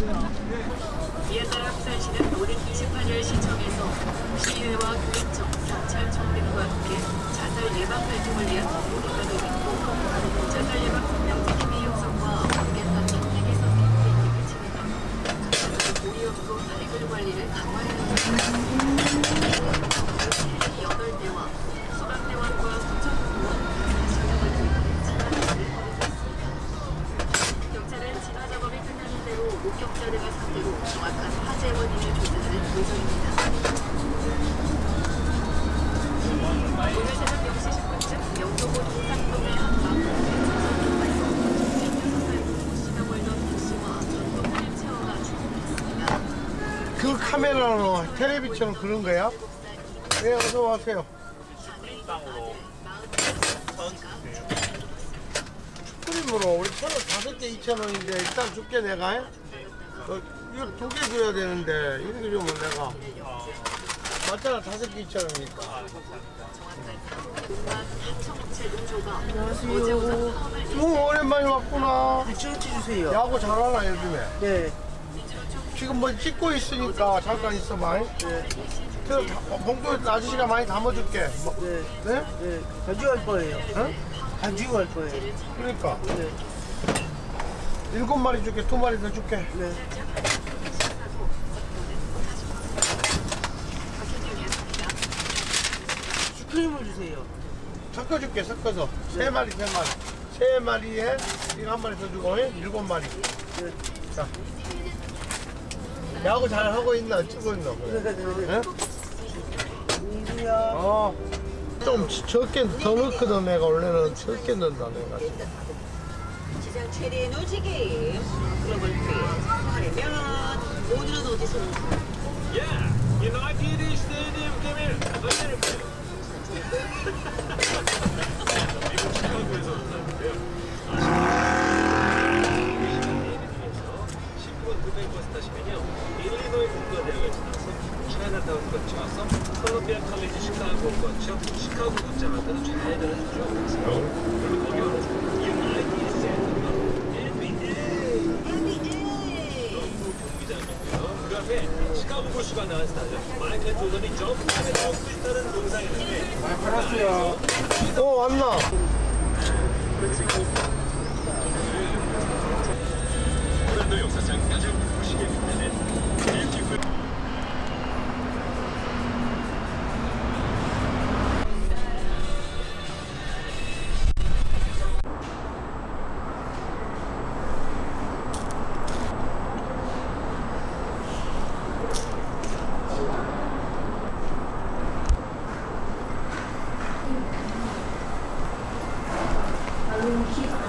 이에 따라 부산시는 오는 28일 시청에서 시의회와 교육청, 경찰청 등과 함께 자살 예방 활동을 위한 공로가도 있고 자살 예방 성명지킴이 형성과 관계상 인택에서 캠페인을 진행하고 무리없고 사익을 관리를 강화해야 합니다. 화재 원인을 조사할 예정입니다. 오늘 새벽 0시 10분쯤 영도고 동산동의 한 마포구에 차선도가 있어 16살 모 씨가 몰던 택시와 전동을 채워가 출동했습니다. 그 카메라로 텔레비처럼 그런 거야? 네, 어서 와세요. 크림으로 우리 천원 다섯 개 이천 원인데 일단 줄게 내가. 어, 이거 두개 줘야 되는데 이렇게 주면 내가 맞잖아 다섯 개 이천 원이니까. 안녕하세요. 오 오랜만에 왔구나. 찍어치 주세요. 야구 잘하나 요즘에? 네. 지금 뭐 찍고 있으니까 잠깐 있어봐. 네. 그 봉투 아저씨가 많이 담아줄게. 뭐, 네. 네? 네. 가지고 갈 거예요. 어? 가지고 갈 거예요. 그러니까 네. 일곱 마리 줄게, 두 마리 더 줄게. 네. 슈크림을 주세요. 섞어줄게, 섞어서. 세 마리, 세 마리. 세 마리에 이거 한 마리 더 주고, 예? 일곱 마리. 네. 자. 야구 잘 하고 있나? 찍고 있나? 네. 네. 네. 예? 어. 좀 적게 더 넣거든, 내가. 원래는 적게 넣는다, 내가. 시장 최대의 노지게임 글로벌 퀴즈 하려면 오늘은 어디서 Yeah, United Stadium 게임 을 만드는 거예요. 미국 시카고에서 온다는데요. 19번 드뱅버스 타시면요. 일리노이 공과대학을 지나서 차이나타운 거쳐서 콜롬비아 칼리지 시카고 거쳐 시카고 극장한테도 잘 들어주죠. 그리고 거기 와서 유나이티드 스테디엄 NBA 경기장이고요. 그 앞에 시카고 불수가 나온 스타죠. 마이클 조던이 점프하며 넘고 있다는 동상이 있는데 알았어요. 어, 왔나? 아,